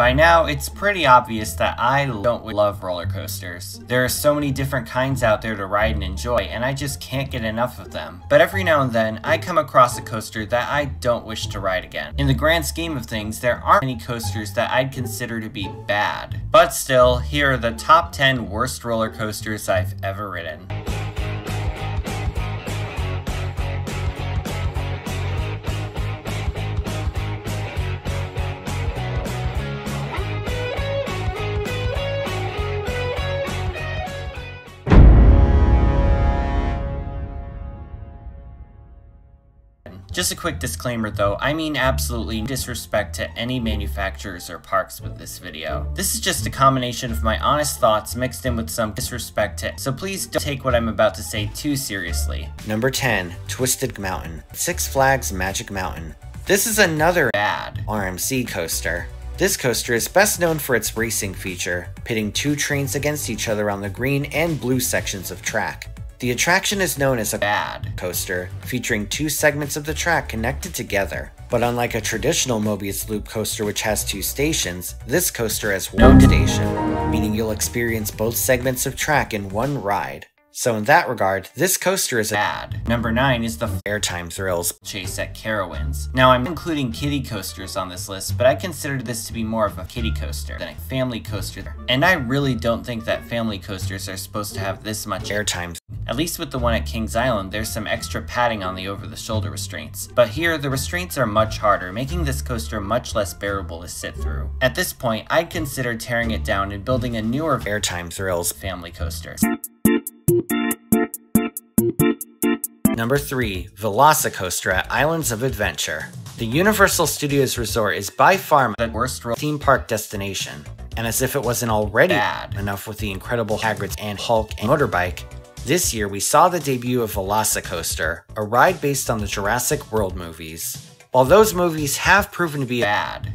By now, it's pretty obvious that I don't love roller coasters. There are so many different kinds out there to ride and enjoy, and I just can't get enough of them. But every now and then, I come across a coaster that I don't wish to ride again. In the grand scheme of things, there aren't many coasters that I'd consider to be bad. But still, here are the top 10 worst roller coasters I've ever ridden. Just a quick disclaimer though, I mean absolutely disrespect to any manufacturers or parks with this video. This is just a combination of my honest thoughts mixed in with some disrespect to so please don't take what I'm about to say too seriously. Number 10, Twisted Mountain, Six Flags Magic Mountain. This is another Bad. RMC coaster. This coaster is best known for its racing feature, pitting two trains against each other on the green and blue sections of track. The attraction is known as a Bad. coaster, featuring two segments of the track connected together. But unlike a traditional Mobius Loop coaster which has two stations, this coaster has one station, meaning you'll experience both segments of track in one ride. So in that regard, this coaster is Bad. Number 9 is the airtime thrills. Chase at Carowinds. Now I'm including kiddie coasters on this list, but I consider this to be more of a kiddie coaster than a family coaster. And I really don't think that family coasters are supposed to have this much. Airtime At least with the one at Kings Island, there's some extra padding on the over-the-shoulder restraints. But here, the restraints are much harder, making this coaster much less bearable to sit through. At this point, I'd consider tearing it down and building a newer airtime thrills. family coaster. Number 3, Velocicoaster at Islands of Adventure. The Universal Studios Resort is by far The worst theme park destination, and as if it wasn't already Bad. enough with the incredible Hagrid's and Hulk and Motorbike, this year we saw the debut of Velocicoaster, a ride based on the Jurassic World movies. While those movies have proven to be bad.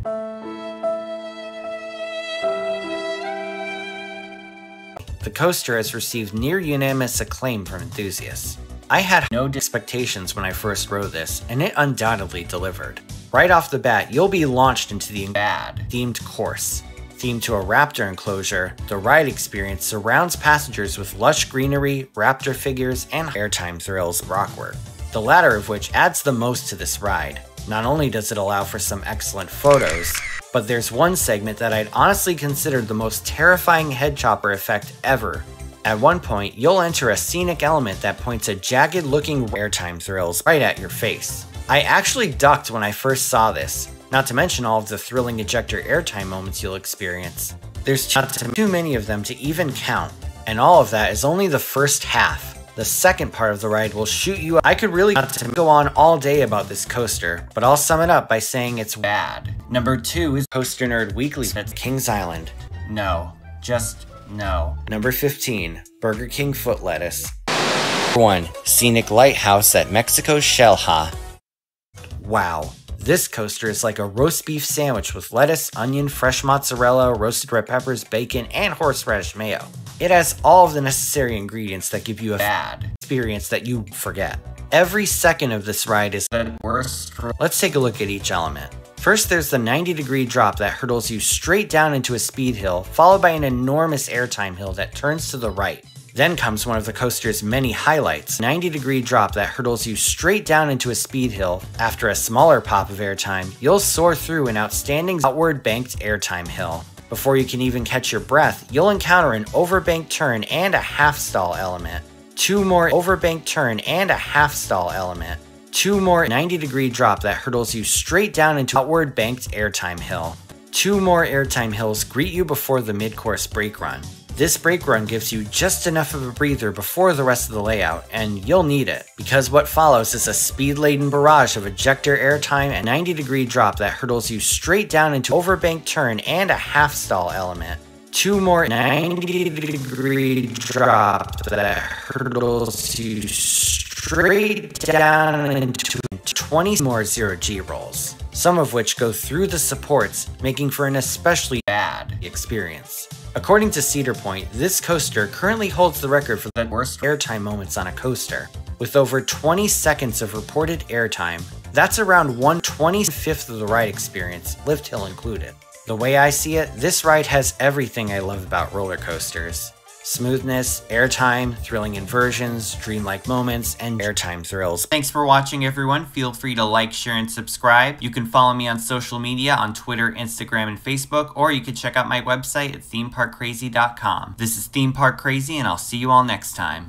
the coaster has received near unanimous acclaim from enthusiasts. I had no expectations when I first rode this, and it undoubtedly delivered. Right off the bat, you'll be launched into the Bad. themed course. Themed to a raptor enclosure, the ride experience surrounds passengers with lush greenery, raptor figures, and airtime thrills rockwork. The latter of which adds the most to this ride. Not only does it allow for some excellent photos, but there's one segment that I'd honestly consider the most terrifying head chopper effect ever. At one point, you'll enter a scenic element that points a jagged looking airtime thrills right at your face. I actually ducked when I first saw this, not to mention all of the thrilling ejector airtime moments you'll experience. There's too many of them to even count, and all of that is only the first half. The second part of the ride will shoot you. I could really go on all day about this coaster, but I'll sum it up by saying it's Bad. Number 2 is Coaster Nerd Weekly at Kings Island. no. Just no. Number 15, Burger King Foot Lettuce. Number 1, Scenic Lighthouse at Mexico's Xel-Há. Wow, this coaster is like a roast beef sandwich with lettuce, onion, fresh mozzarella, roasted red peppers, bacon, and horseradish mayo. It has all of the necessary ingredients that give you a Bad. experience that you forget. Every second of this ride is The worst Let's take a look at each element. First, there's the 90 degree drop that hurtles you straight down into a speed hill, followed by an enormous airtime hill that turns to the right. Then comes one of the coaster's many highlights 90 degree drop that hurtles you straight down into a speed hill. After a smaller pop of airtime, you'll soar through an outstanding outward banked airtime hill. Before you can even catch your breath, you'll encounter an overbanked turn and a half stall element. Two more overbanked turn and a half stall element. Two more 90 degree drop that hurtles you straight down into outward banked airtime hill. Two more airtime hills greet you before the mid course brake run. This brake run gives you just enough of a breather before the rest of the layout, and you'll need it, because what follows is a speed laden barrage of ejector airtime and 90 degree drop that hurtles you straight down into overbanked turn and a half stall element. Two more 90 degree drop that hurtles you straight down into 20 more zero G rolls, some of which go through the supports, making for an especially bad. experience. According to Cedar Point, this coaster currently holds the record for The worst airtime moments on a coaster. With over 20 seconds of reported airtime, that's around 1 25th of the ride experience, lift hill included. The way I see it, this ride has everything I love about roller coasters. Smoothness, airtime, thrilling inversions, dreamlike moments, and airtime thrills. Thanks for watching everyone. Feel free to like, share, and subscribe. You can follow me on social media on Twitter, Instagram, and Facebook, or you can check out my website at themeparkcrazy.com. This is Theme Park Crazy, and I'll see you all next time.